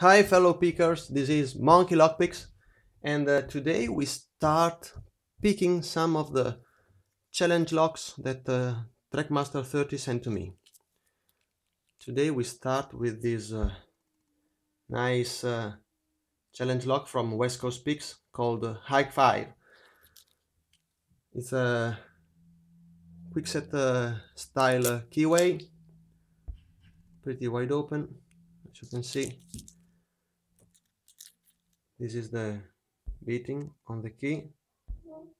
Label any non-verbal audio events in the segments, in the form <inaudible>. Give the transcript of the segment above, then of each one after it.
Hi fellow pickers, this is Monkey Lockpicks and uh, today we start picking some of the challenge locks that uh, Trekmaster 30 sent to me. Today we start with this uh, nice uh, challenge lock from West Coast Picks called uh, High 5. It's a Kwikset uh, style uh, keyway, pretty wide open as you can see. This is the beating on the key.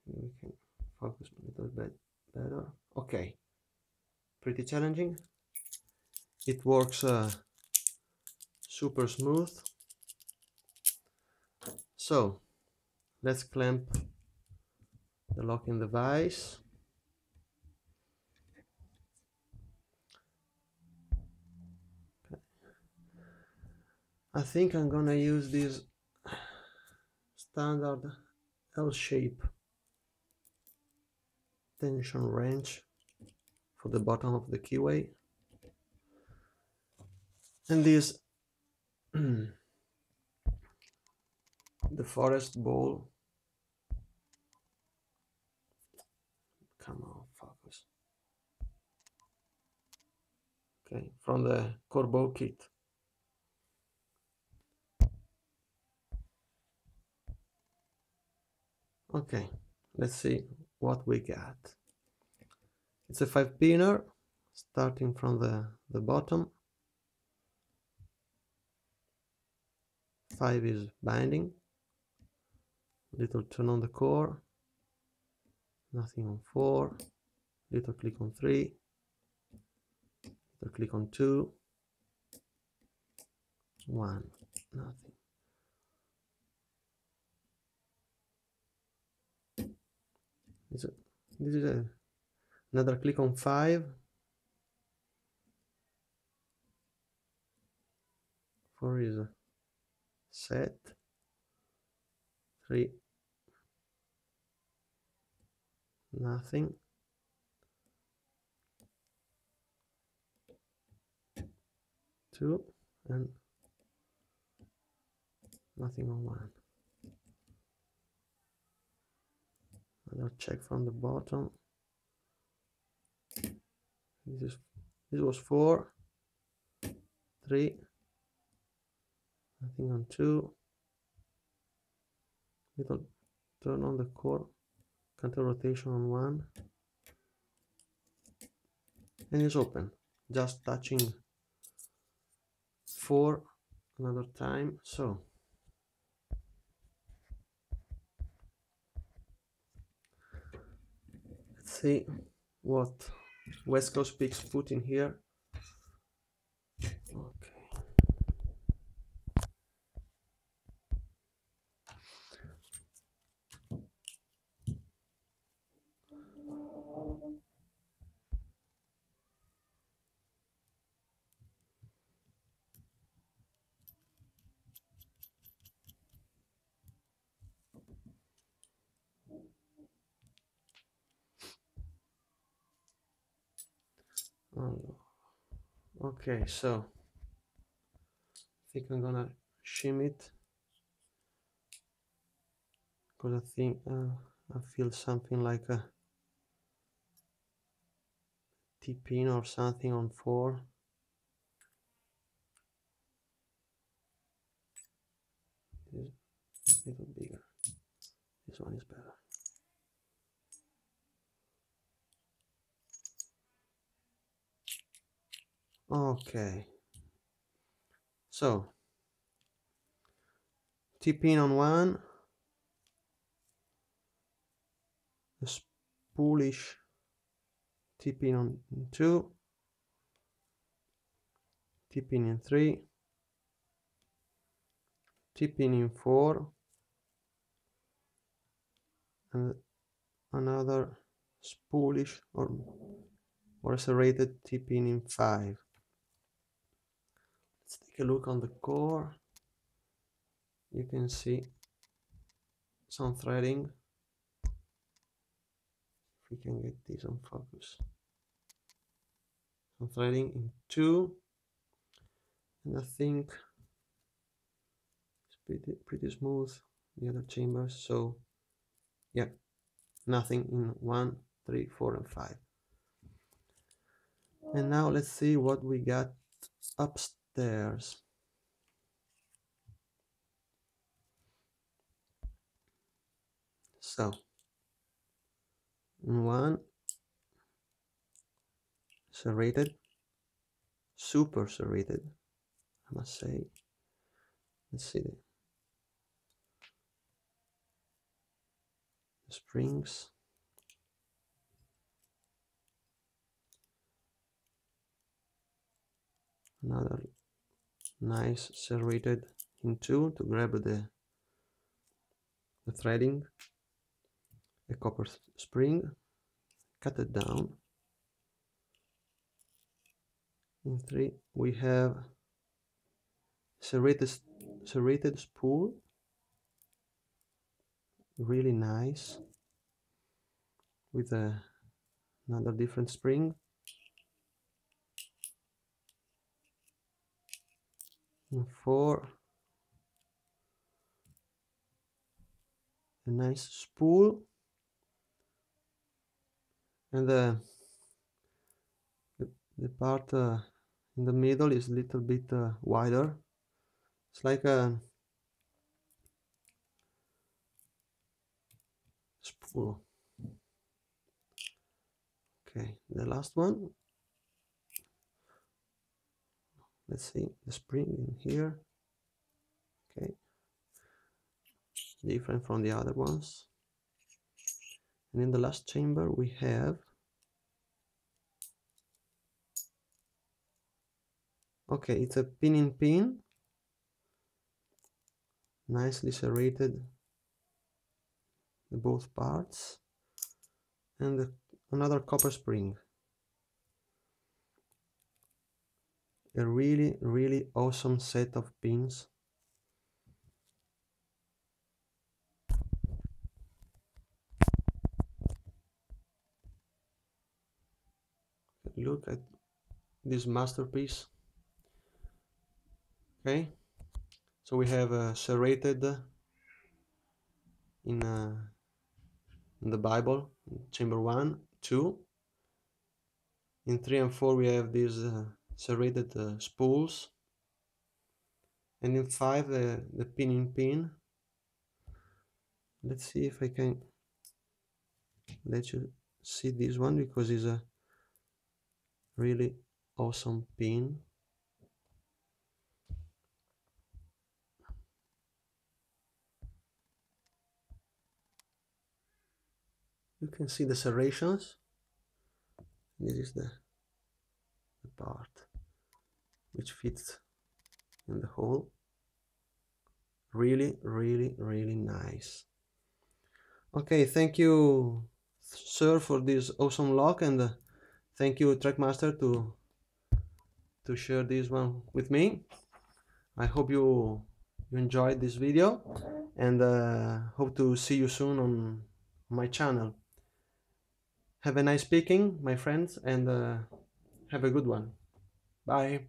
We can focus a little bit better. Okay, pretty challenging. It works uh, super smooth. So let's clamp the lock in the vise. I think I'm gonna use this standard L-shape tension wrench for the bottom of the keyway. And this <clears throat> the forest ball come on focus. Okay from the Corbeau kit Okay, let's see what we got. It's a five pinner starting from the, the bottom. Five is binding. Little turn on the core. Nothing on four. Little click on three. Little click on two. One. Nothing. This, this is a, another click on five. Four is a set. Three. Nothing. Two and nothing on one. I'll check from the bottom. This is this was four, three, nothing on two. Little turn on the core, counter rotation on one, and it's open. Just touching four another time. So see what West Coast Picks put in here. Okay. Oh, okay, so I think I'm gonna shim it because I think uh, I feel something like a T-pin or something on four. A little bigger. This one is better. Okay. So, T-pin on one, a spoolish T-pin on two, T-pin in three, T-pin in four, and another spoolish or or serrated T-pin in five. Let's take a look on the core. You can see some threading. If we can get this on focus. Some threading in two. And I think it's pretty pretty smooth the other chambers so yeah nothing in one three four and five and now let's see what we got upstairs so one. Serrated. Super serrated I must say. Let's see the springs. Another nice serrated in two to grab the the threading. A copper spring. Cut it down. In three we have serrated serrated spool. Really nice. With a, another different spring four. A nice spool. And the the, the part uh, in the middle is a little bit uh, wider. It's like a spool. Okay the last one let's see the spring in here. Okay. Different from the other ones. And in the last chamber we have okay it's a pin in pin. Nicely serrated the both parts. And the, another copper spring a really really awesome set of pins. Look at this masterpiece. Okay. So we have uh, serrated in, uh, in the Bible chamber 1 2 in 3 and 4 we have these uh, serrated uh, spools. And in 5 the, the pin in pin. Let's see if I can let you see this one because it's a really awesome pin. You can see the serrations. This is the, the part which fits in the hole really really really nice okay thank you sir for this awesome lock and uh, thank you Trekmaster to to share this one with me i hope you you enjoyed this video and uh, hope to see you soon on my channel have a nice picking, my friends, and uh, have a good one. Bye.